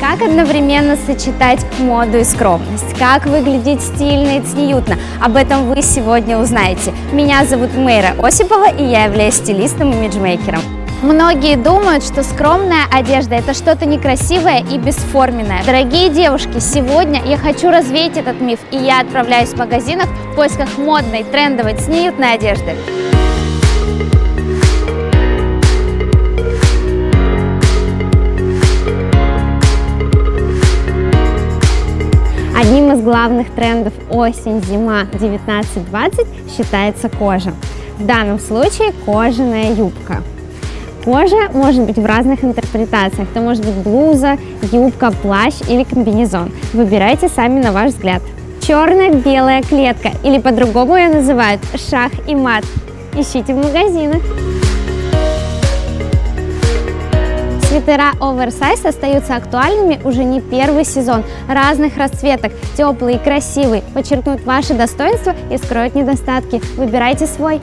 Как одновременно сочетать моду и скромность? Как выглядеть стильно и цниютно? Об этом вы сегодня узнаете. Меня зовут Мейра Осипова, и я являюсь стилистом и имиджмейкером. Многие думают, что скромная одежда – это что-то некрасивое и бесформенное. Дорогие девушки, сегодня я хочу развеять этот миф, и я отправляюсь в магазинах в поисках модной, трендовой, цниютной одежды. Одним из главных трендов осень-зима 19-20 считается кожа. В данном случае кожаная юбка. Кожа может быть в разных интерпретациях. Это может быть блуза, юбка, плащ или комбинезон. Выбирайте сами на ваш взгляд. Черно-белая клетка или по-другому ее называют шах и мат. Ищите в магазинах. Свитера оверсайз остаются актуальными уже не первый сезон. Разных расцветок, теплые и красивые, подчеркнут ваши достоинства и скроют недостатки. Выбирайте свой.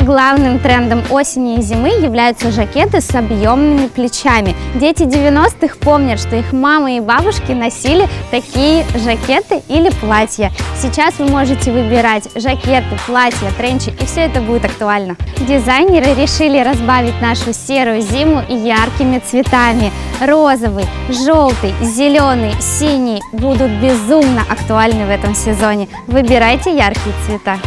Главным трендом осени и зимы являются жакеты с объемными плечами. Дети 90-х помнят, что их мамы и бабушки носили такие жакеты или платья. Сейчас вы можете выбирать жакеты, платья, тренчи, и все это будет актуально. Дизайнеры решили разбавить нашу серую зиму яркими цветами. Розовый, желтый, зеленый, синий будут безумно актуальны в этом сезоне. Выбирайте яркие цвета.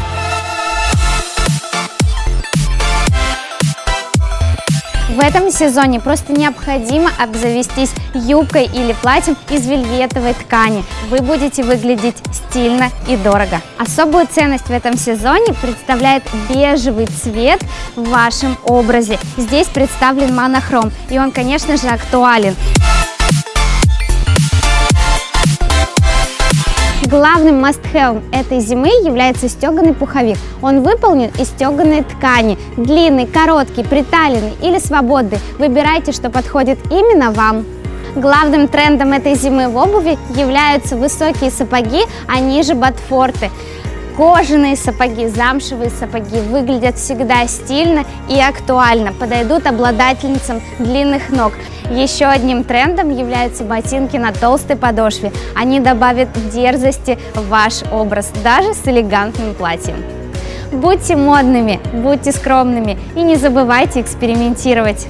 В этом сезоне просто необходимо обзавестись юбкой или платьем из вельветовой ткани. Вы будете выглядеть стильно и дорого. Особую ценность в этом сезоне представляет бежевый цвет в вашем образе. Здесь представлен монохром, и он, конечно же, актуален. Главным must-have этой зимы является стеганый пуховик. Он выполнен из стеганой ткани, длинный, короткий, приталенный или свободный. Выбирайте, что подходит именно вам. Главным трендом этой зимы в обуви являются высокие сапоги, они же ботфорты. Кожаные сапоги, замшевые сапоги выглядят всегда стильно и актуально, подойдут обладательницам длинных ног. Еще одним трендом являются ботинки на толстой подошве. Они добавят дерзости в ваш образ, даже с элегантным платьем. Будьте модными, будьте скромными и не забывайте экспериментировать.